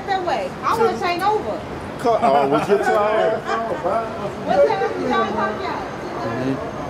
back that way. I want to change over. Cut. Oh, was your tire? What time did y'all talk y'all? Mm-hmm.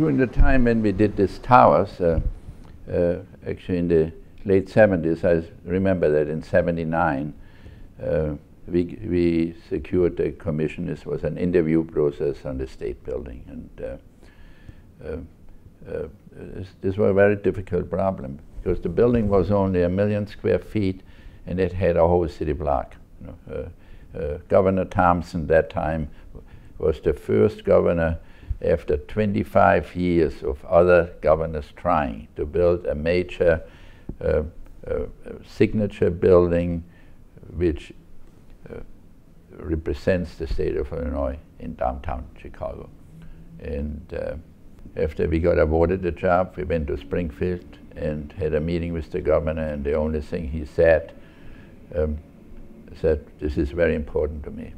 During the time when we did these towers, uh, uh, actually in the late 70s, I remember that in 79, uh, we, we secured the commission. This was an interview process on the state building. And uh, uh, uh, this, this was a very difficult problem because the building was only a million square feet and it had a whole city block. You know, Governor Thompson that time was the first governor after 25 years of other governors trying to build a major uh, uh, signature building which uh, represents the state of Illinois in downtown Chicago. And uh, after we got awarded the job, we went to Springfield and had a meeting with the governor, and the only thing he said, um, said, this is very important to me.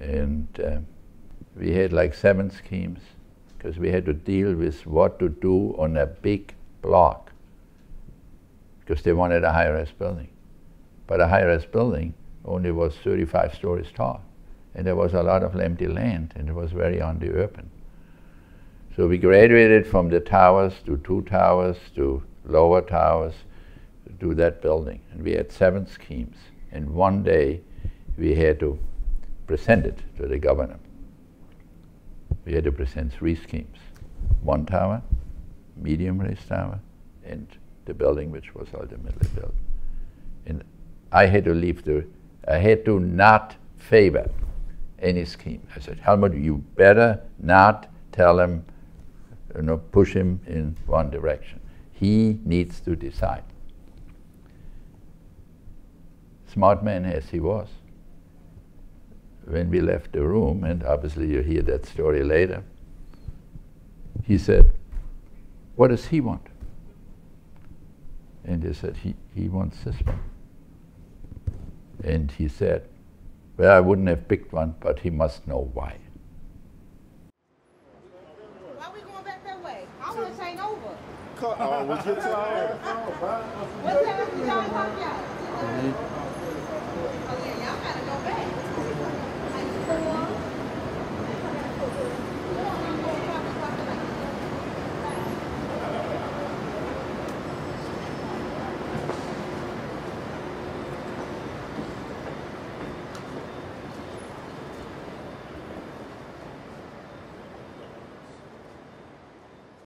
And uh, we had like seven schemes because we had to deal with what to do on a big block because they wanted a high-rise building. But a high-rise building only was 35 stories tall. And there was a lot of empty land, and it was very on the urban. So we graduated from the towers to two towers to lower towers to that building. And we had seven schemes. And one day we had to present it to the governor we had to present three schemes. One tower, medium raised tower, and the building which was ultimately built. And I had to leave the, I had to not favor any scheme. I said, Helmut, you better not tell him, you know, push him in one direction. He needs to decide. Smart man as he was, when we left the room, and obviously you hear that story later, he said, What does he want? And they said, He, he wants this one. And he said, Well, I wouldn't have picked one, but he must know why. Why we going back that way? I want to change over. Oh, was your tire? What time did y'all talk y'all?